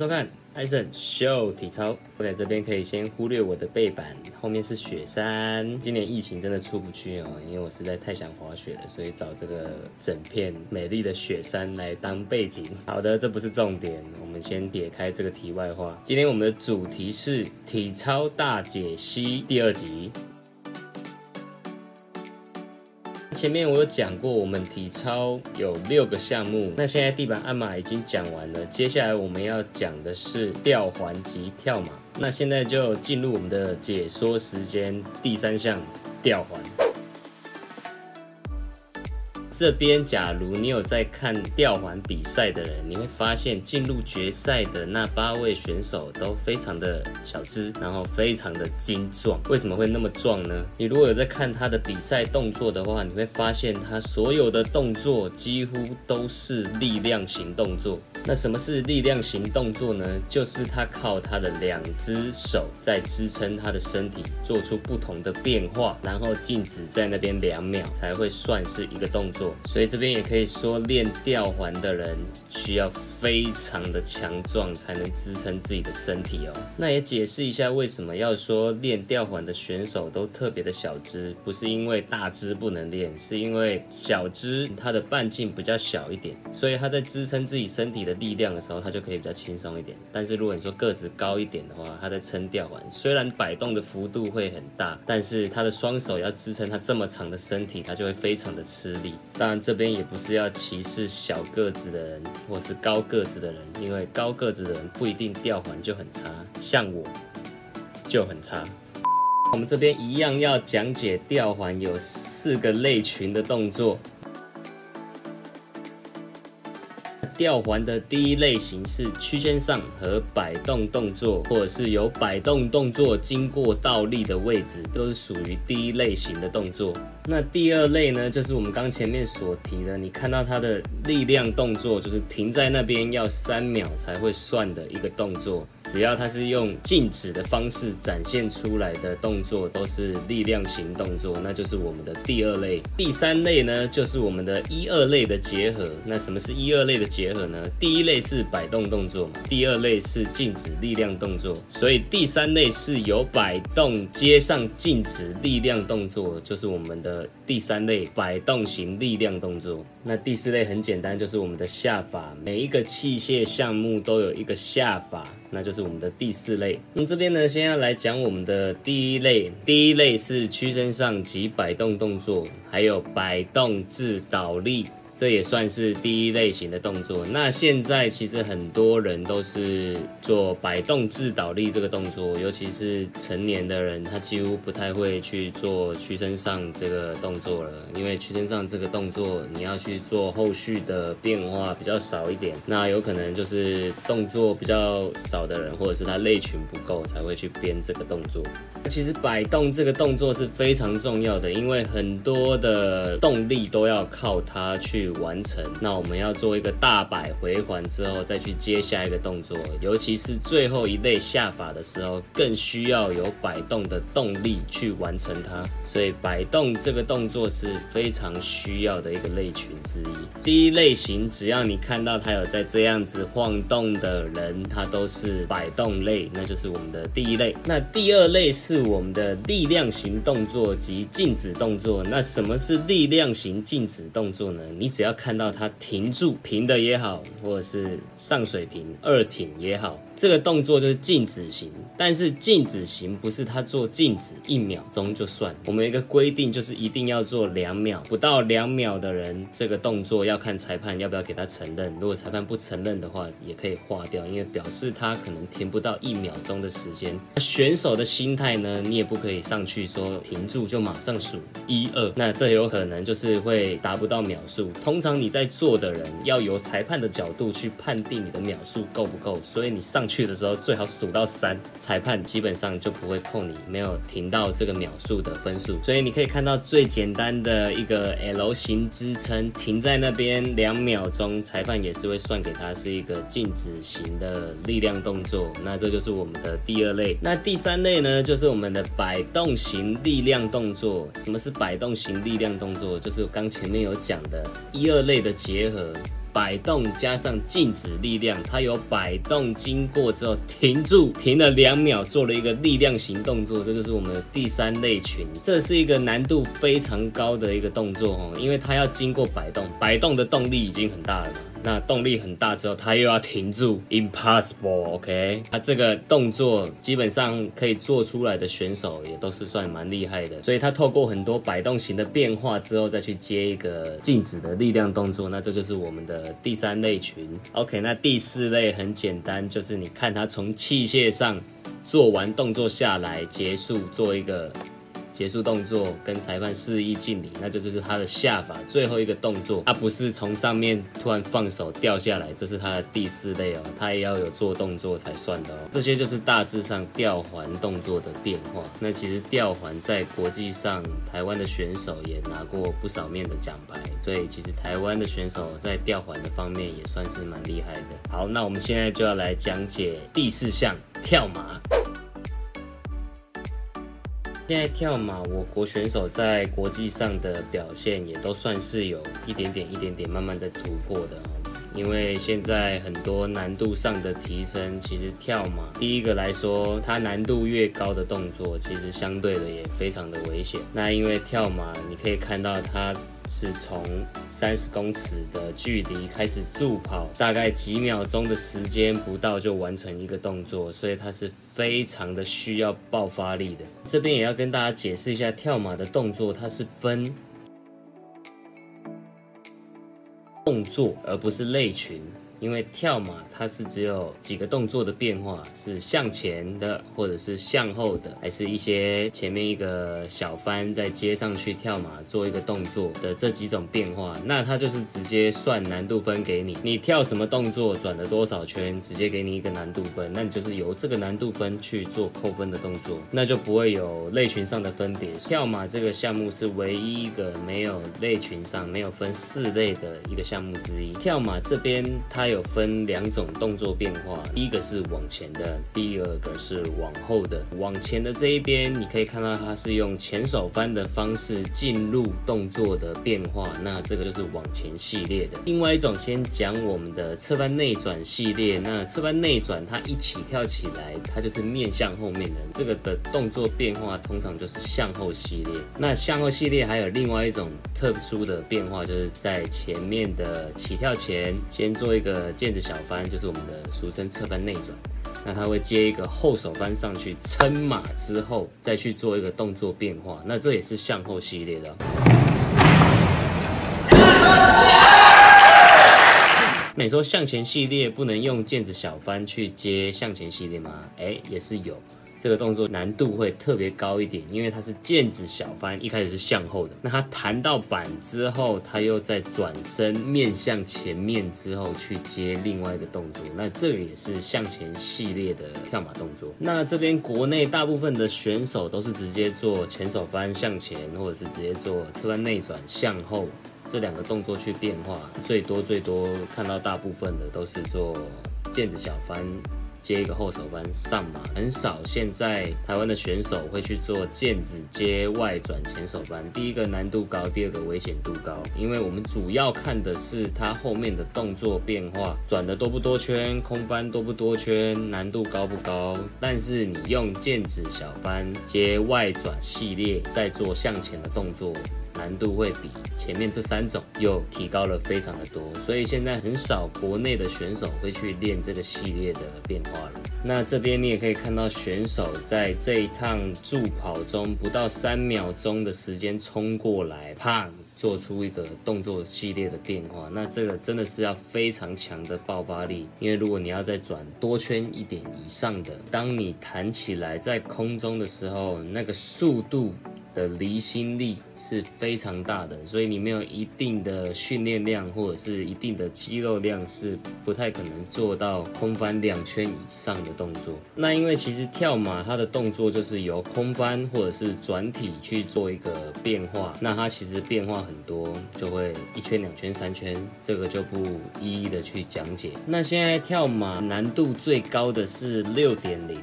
收看艾森秀体操，OK，这边可以先忽略我的背板，后面是雪山。今年疫情真的出不去哦，因为我实在太想滑雪了，所以找这个整片美丽的雪山来当背景。好的，这不是重点，我们先撇开这个题外话。今天我们的主题是体操大解析第二集。前面我有讲过，我们体操有六个项目，那现在地板鞍马已经讲完了，接下来我们要讲的是吊环及跳马。那现在就进入我们的解说时间，第三项吊环。这边，假如你有在看吊环比赛的人，你会发现进入决赛的那八位选手都非常的小资，然后非常的精壮。为什么会那么壮呢？你如果有在看他的比赛动作的话，你会发现他所有的动作几乎都是力量型动作。那什么是力量型动作呢？就是他靠他的两只手在支撑他的身体，做出不同的变化，然后静止在那边两秒才会算是一个动作。所以这边也可以说，练吊环的人需要非常的强壮，才能支撑自己的身体哦。那也解释一下，为什么要说练吊环的选手都特别的小只，不是因为大只不能练，是因为小只它的半径比较小一点，所以他在支撑自己身体的。力量的时候，它就可以比较轻松一点。但是如果你说个子高一点的话，他在撑吊环，虽然摆动的幅度会很大，但是他的双手要支撑他这么长的身体，他就会非常的吃力。当然这边也不是要歧视小个子的人或是高个子的人，因为高个子的人不一定吊环就很差，像我就很差。我们这边一样要讲解吊环有四个类群的动作。吊环的第一类型是曲线上和摆动动作，或者是有摆动动作经过倒立的位置，都是属于第一类型的动作。那第二类呢，就是我们刚前面所提的，你看到它的力量动作，就是停在那边要三秒才会算的一个动作。只要它是用静止的方式展现出来的动作，都是力量型动作，那就是我们的第二类。第三类呢，就是我们的一二类的结合。那什么是一二类的结结合呢？第一类是摆动动作嘛，第二类是静止力量动作，所以第三类是由摆动接上静止力量动作，就是我们的第三类摆动型力量动作。那第四类很简单，就是我们的下法，每一个器械项目都有一个下法。那就是我们的第四类。那这边呢，先要来讲我们的第一类。第一类是屈身上及摆动动作，还有摆动至倒立。这也算是第一类型的动作。那现在其实很多人都是做摆动至倒立这个动作，尤其是成年的人，他几乎不太会去做屈身上这个动作了。因为屈身上这个动作，你要去做后续的变化比较少一点。那有可能就是动作比较少的人，或者是他类群不够，才会去编这个动作。其实摆动这个动作是非常重要的，因为很多的动力都要靠它去完成。那我们要做一个大摆回环之后，再去接下一个动作，尤其是最后一类下法的时候，更需要有摆动的动力去完成它。所以摆动这个动作是非常需要的一个类群之一。第一类型，只要你看到它有在这样子晃动的人，它都是摆动类，那就是我们的第一类。那第二类是。是我们的力量型动作及静止动作。那什么是力量型静止动作呢？你只要看到它停住，平的也好，或者是上水平二挺也好。这个动作就是静止型，但是静止型不是他做静止一秒钟就算。我们一个规定就是一定要做两秒，不到两秒的人，这个动作要看裁判要不要给他承认。如果裁判不承认的话，也可以划掉，因为表示他可能停不到一秒钟的时间。选手的心态呢，你也不可以上去说停住就马上数一二，那这有可能就是会达不到秒数。通常你在做的人要由裁判的角度去判定你的秒数够不够，所以你上。去的时候最好数到三，裁判基本上就不会扣你没有停到这个秒数的分数。所以你可以看到最简单的一个 L 型支撑停在那边两秒钟，裁判也是会算给他是一个静止型的力量动作。那这就是我们的第二类。那第三类呢，就是我们的摆动型力量动作。什么是摆动型力量动作？就是刚前面有讲的一二类的结合。摆动加上静止力量，它有摆动经过之后停住，停了两秒，做了一个力量型动作，这就是我们的第三类群。这是一个难度非常高的一个动作哦，因为它要经过摆动，摆动的动力已经很大了。那动力很大之后，它又要停住，impossible，OK？它这个动作基本上可以做出来的选手也都是算蛮厉害的，所以它透过很多摆动型的变化之后，再去接一个静止的力量动作，那这就是我们的第三类群。OK，那第四类很简单，就是你看它从器械上做完动作下来结束，做一个。结束动作，跟裁判示意敬礼，那这就是他的下法最后一个动作，他不是从上面突然放手掉下来，这是他的第四类哦，他也要有做动作才算的哦。这些就是大致上吊环动作的变化。那其实吊环在国际上，台湾的选手也拿过不少面的奖牌，所以其实台湾的选手在吊环的方面也算是蛮厉害的。好，那我们现在就要来讲解第四项跳马。现在跳马，我国选手在国际上的表现也都算是有一点点、一点点慢慢在突破的因为现在很多难度上的提升，其实跳马第一个来说，它难度越高的动作，其实相对的也非常的危险。那因为跳马，你可以看到它。是从三十公尺的距离开始助跑，大概几秒钟的时间不到就完成一个动作，所以它是非常的需要爆发力的。这边也要跟大家解释一下，跳马的动作它是分动作，而不是类群。因为跳马它是只有几个动作的变化，是向前的，或者是向后的，还是一些前面一个小翻再接上去跳马做一个动作的这几种变化，那它就是直接算难度分给你，你跳什么动作转了多少圈，直接给你一个难度分，那你就是由这个难度分去做扣分的动作，那就不会有类群上的分别。跳马这个项目是唯一一个没有类群上没有分四类的一个项目之一。跳马这边它。它有分两种动作变化，第一个是往前的，第二个是往后的。往前的这一边，你可以看到它是用前手翻的方式进入动作的变化，那这个就是往前系列的。另外一种，先讲我们的侧翻内转系列，那侧翻内转它一起跳起来，它就是面向后面的，这个的动作变化通常就是向后系列。那向后系列还有另外一种特殊的变化，就是在前面的起跳前先做一个。呃，毽子小翻就是我们的俗称侧翻内转，那它会接一个后手翻上去撑马之后，再去做一个动作变化，那这也是向后系列的。你说向前系列不能用毽子小翻去接向前系列吗？哎，也是有。这个动作难度会特别高一点，因为它是毽子小翻，一开始是向后的，那它弹到板之后，它又在转身面向前面之后去接另外一个动作，那这个也是向前系列的跳马动作。那这边国内大部分的选手都是直接做前手翻向前，或者是直接做侧翻内转向后这两个动作去变化，最多最多看到大部分的都是做毽子小翻。接一个后手翻上马，很少。现在台湾的选手会去做毽子接外转前手翻，第一个难度高，第二个危险度高。因为我们主要看的是它后面的动作变化，转的多不多圈，空翻多不多圈，难度高不高。但是你用毽子小翻接外转系列，再做向前的动作。难度会比前面这三种又提高了非常的多，所以现在很少国内的选手会去练这个系列的变化了。那这边你也可以看到选手在这一趟助跑中不到三秒钟的时间冲过来，啪，做出一个动作系列的变化。那这个真的是要非常强的爆发力，因为如果你要再转多圈一点以上的，当你弹起来在空中的时候，那个速度。的离心力是非常大的，所以你没有一定的训练量或者是一定的肌肉量，是不太可能做到空翻两圈以上的动作。那因为其实跳马它的动作就是由空翻或者是转体去做一个变化，那它其实变化很多，就会一圈、两圈、三圈，这个就不一一的去讲解。那现在跳马难度最高的是六点零。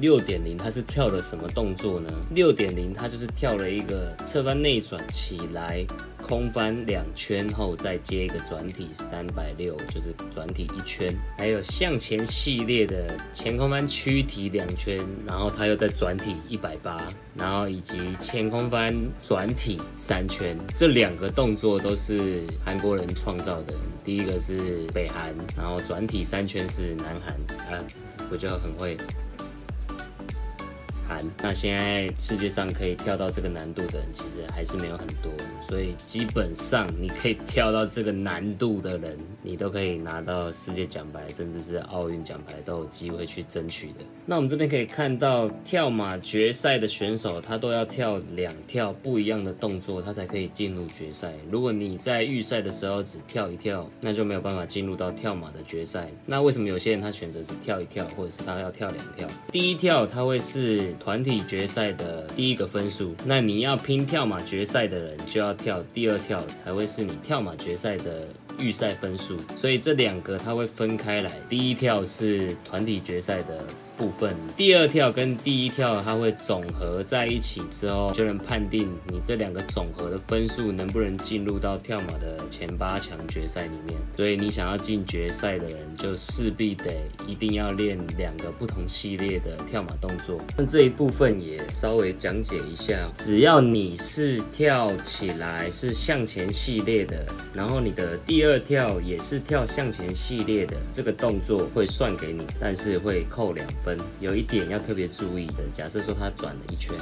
六点零，它是跳了什么动作呢？六点零，它就是跳了一个侧翻内转起来。空翻两圈后再接一个转体三百六，就是转体一圈。还有向前系列的前空翻躯体两圈，然后它又再转体一百八，然后以及前空翻转体三圈。这两个动作都是韩国人创造的。第一个是北韩，然后转体三圈是南韩啊，我就很会。那现在世界上可以跳到这个难度的人，其实还是没有很多，所以基本上你可以跳到这个难度的人，你都可以拿到世界奖牌，甚至是奥运奖牌都有机会去争取的。那我们这边可以看到，跳马决赛的选手他都要跳两跳不一样的动作，他才可以进入决赛。如果你在预赛的时候只跳一跳，那就没有办法进入到跳马的决赛。那为什么有些人他选择只跳一跳，或者是他要跳两跳？第一跳他会是。团体决赛的第一个分数，那你要拼跳马决赛的人就要跳第二跳，才会是你跳马决赛的预赛分数。所以这两个它会分开来，第一跳是团体决赛的。部分第二跳跟第一跳，它会总和在一起之后，就能判定你这两个总和的分数能不能进入到跳马的前八强决赛里面。所以你想要进决赛的人，就势必得一定要练两个不同系列的跳马动作。那这一部分也稍微讲解一下，只要你是跳起来是向前系列的，然后你的第二跳也是跳向前系列的，这个动作会算给你，但是会扣两分。有一点要特别注意的，假设说它转了一圈，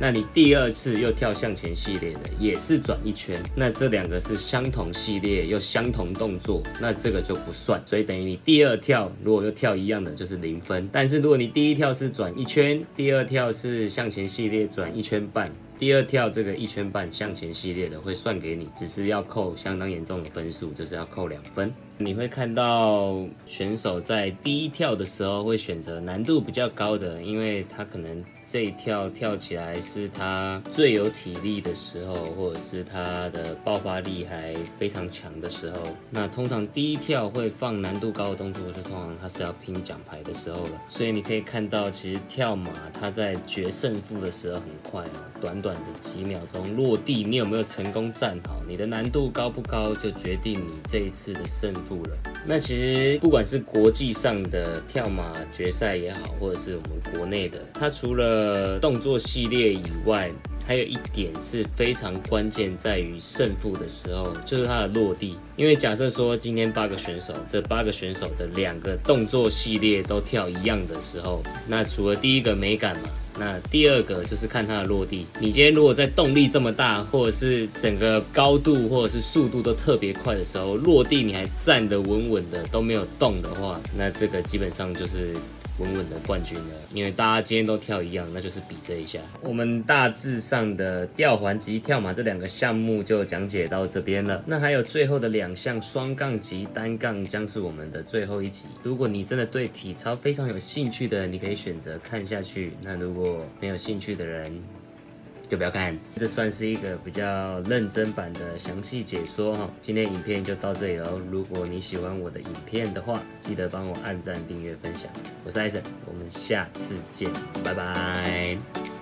那你第二次又跳向前系列的，也是转一圈，那这两个是相同系列又相同动作，那这个就不算，所以等于你第二跳如果又跳一样的就是零分，但是如果你第一跳是转一圈，第二跳是向前系列转一圈半。第二跳这个一圈半向前系列的会算给你，只是要扣相当严重的分数，就是要扣两分。你会看到选手在第一跳的时候会选择难度比较高的，因为他可能。这一跳跳起来是他最有体力的时候，或者是他的爆发力还非常强的时候。那通常第一跳会放难度高的动作，就通常他是要拼奖牌的时候了。所以你可以看到，其实跳马他在决胜负的时候很快啊，短短的几秒钟落地，你有没有成功站好？你的难度高不高，就决定你这一次的胜负了。那其实不管是国际上的跳马决赛也好，或者是我们国内的，它除了呃，动作系列以外，还有一点是非常关键，在于胜负的时候，就是它的落地。因为假设说今天八个选手，这八个选手的两个动作系列都跳一样的时候，那除了第一个美感嘛，那第二个就是看它的落地。你今天如果在动力这么大，或者是整个高度或者是速度都特别快的时候，落地你还站得稳稳的都没有动的话，那这个基本上就是。稳稳的冠军了，因为大家今天都跳一样，那就是比这一下。我们大致上的吊环及跳马这两个项目就讲解到这边了。那还有最后的两项双杠及单杠将是我们的最后一集。如果你真的对体操非常有兴趣的，你可以选择看下去。那如果没有兴趣的人，就不要看，这算是一个比较认真版的详细解说哈。今天影片就到这里喽。如果你喜欢我的影片的话，记得帮我按赞、订阅、分享。我是艾森，我们下次见，拜拜。